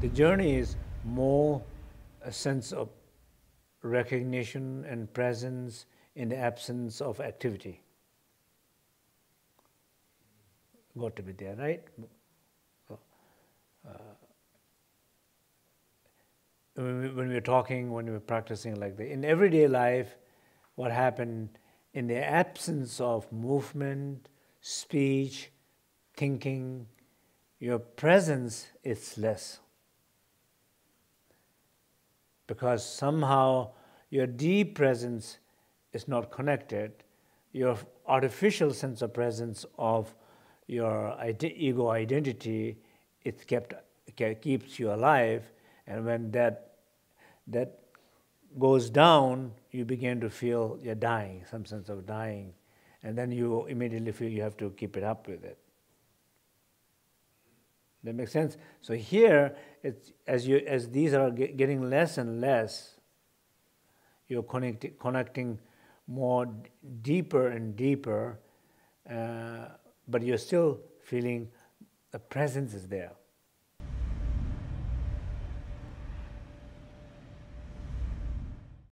The journey is more a sense of recognition and presence in the absence of activity. Got to be there, right? Uh, when, we, when we're talking, when we're practicing like that, in everyday life, what happened in the absence of movement, speech, thinking, your presence is less. Because somehow your deep presence is not connected, your artificial sense of presence of your ego identity it kept keeps you alive. And when that that goes down you begin to feel you're dying some sense of dying. And then you immediately feel you have to keep it up with it that makes sense. So here it's as you as these are getting less and less you're connecting connecting more deeper and deeper uh, but you're still feeling the presence is there